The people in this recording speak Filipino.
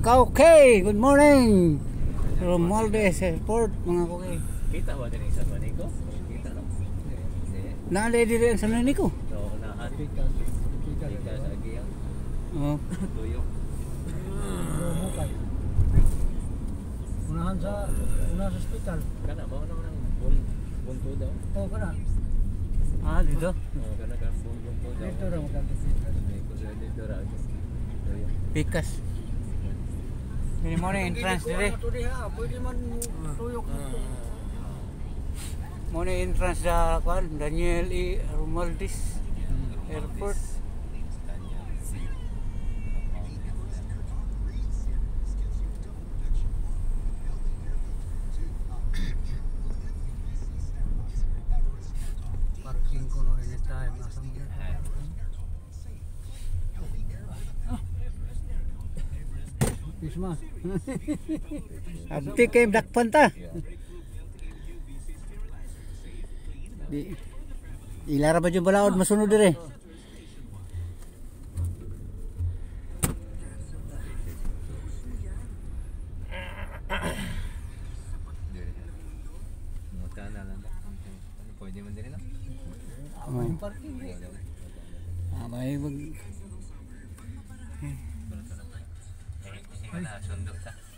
kauke, good morning. Romualdez Airport, mga kauke. Kita ba din sa Manico? Kita no? Naalay dili ang sanay niko. So, unahan. Kita, sa agiyang. Oh, Tuyo. Mukay. Unahan sa unahan sa hospital. Kana ba naman ang bun bunto daw? Oh, kana. ah, dito. Oh, kana kan bun bunto daw. Dito ra magkakita. Dito sa dito ra. Tuyo. Pikas. Ini mo na entrance dire. Ito diha, pwede man tuyok dito. Mo na entrance sa kuan Daniel E. Romualdez Airport. Parking ko no anytime. Nasa mo. Pisma. Abti kay Black Panta. Di Ilara ba yung balaod masunod dire? Na. Ano pwede man din no? Ama yung parking. Ah, may mag 那成都的。